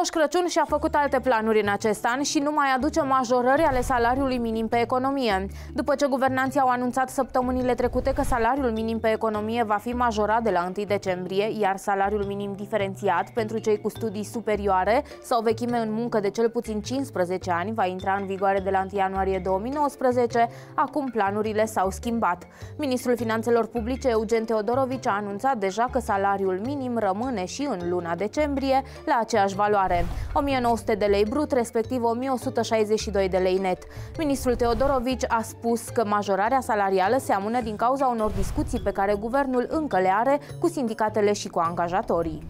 Moș Crăciun și-a făcut alte planuri în acest an și nu mai aduce majorări ale salariului minim pe economie. După ce guvernanții au anunțat săptămânile trecute că salariul minim pe economie va fi majorat de la 1 decembrie, iar salariul minim diferențiat pentru cei cu studii superioare sau vechime în muncă de cel puțin 15 ani va intra în vigoare de la 1 ianuarie 2019, acum planurile s-au schimbat. Ministrul Finanțelor Publice, Eugen Teodorovici, a anunțat deja că salariul minim rămâne și în luna decembrie la aceeași valoare valoare, 1900 de lei brut, respectiv 1162 de lei net. Ministrul Teodorovici a spus că majorarea salarială se amână din cauza unor discuții pe care guvernul încă le are cu sindicatele și cu angajatorii.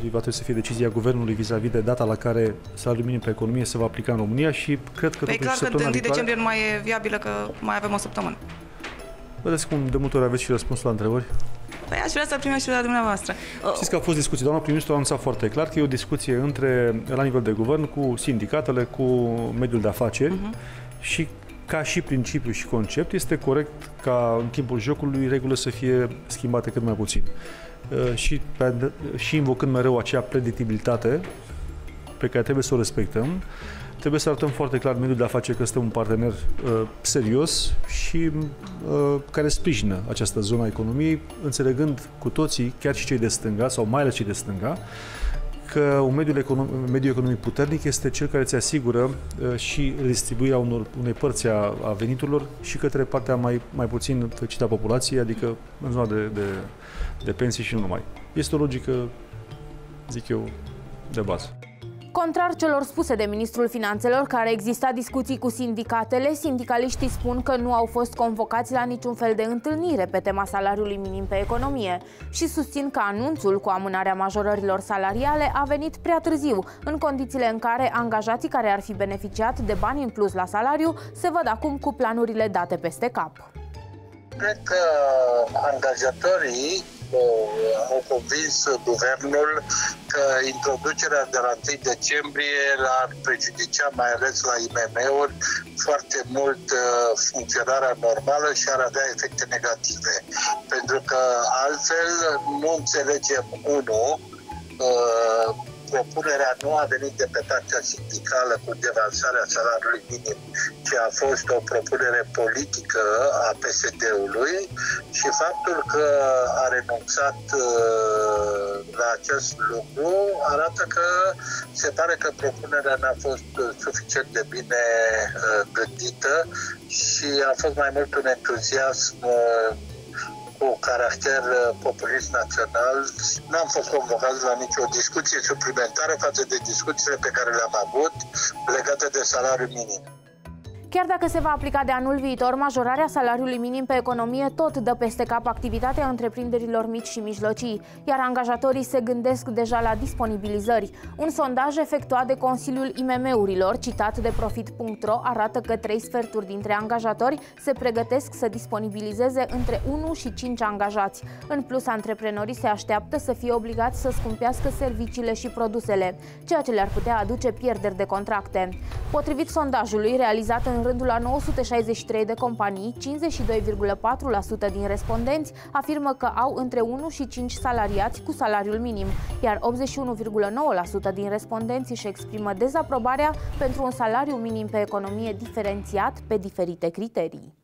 Va trebui să fie decizia guvernului vis-a-vis -vis de data la care salariul minim pe economie se va aplica în România și cred că... Păi clar că 1 decembrie nu mai e viabilă, că mai avem o săptămână. Vedeți cum de multe ori aveți și răspunsul la întrebări? Păi aș vrea să primim și de la dumneavoastră. Știți că a fost discuție. Doamna prim-ministru a anunțat foarte clar că e o discuție între, la nivel de guvern cu sindicatele, cu mediul de afaceri uh-huh. și ca și principiu și concept, este corect ca în timpul jocului regulile să fie schimbate cât mai puțin. Uh, și, și invocând mereu acea predictibilitate pe care trebuie să o respectăm, trebuie să arătăm foarte clar mediul de afaceri că suntem un partener uh, serios și uh, care sprijină această zonă a economiei, înțelegând cu toții, chiar și cei de stânga sau mai ales cei de stânga, că un mediu economic, mediu economic puternic este cel care îți asigură uh, și redistribuirea unor, unei părți a, a veniturilor și către partea mai, mai puțin fericită a populației, adică în zona de, de, de pensii și nu numai. Este o logică, zic eu, de bază. Contrar celor spuse de ministrul finanțelor, care exista discuții cu sindicatele, sindicaliștii spun că nu au fost convocați la niciun fel de întâlnire pe tema salariului minim pe economie și susțin că anunțul cu amânarea majorărilor salariale a venit prea târziu, în condițiile în care angajații care ar fi beneficiat de bani în plus la salariu se văd acum cu planurile date peste cap. Cred că angajatorii au convins guvernul că introducerea de la 1 decembrie ar prejudicia mai ales la IMM-uri foarte mult uh, funcționarea normală și ar avea efecte negative. Pentru că altfel nu înțelegem, unul, uh, propunerea nu a venit de pe partea sindicală cu devansarea salariului minim, ci a fost o propunere politică a PSD-ului și faptul că a renunțat uh, la acest lucru arată că se pare că propunerea n-a fost suficient de bine uh, gândită și a fost mai mult un entuziasm uh, cu caracter uh, populist național. Nu am fost convocați la nicio discuție suplimentară față de discuțiile pe care le-am avut legate de salariul minim. Chiar dacă se va aplica de anul viitor, majorarea salariului minim pe economie tot dă peste cap activitatea întreprinderilor mici și mijlocii, iar angajatorii se gândesc deja la disponibilizări. Un sondaj efectuat de Consiliul IMM-urilor, citat de Profit.ro, arată că trei sferturi dintre angajatori se pregătesc să disponibilizeze între 1 și 5 angajați. În plus, antreprenorii se așteaptă să fie obligați să scumpească serviciile și produsele, ceea ce le-ar putea aduce pierderi de contracte. Potrivit sondajului realizat în rândul a 963 de companii, 52,4% din respondenți afirmă că au între 1 și 5 salariați cu salariul minim, iar 81,9% din respondenți își exprimă dezaprobarea pentru un salariu minim pe economie diferențiat pe diferite criterii.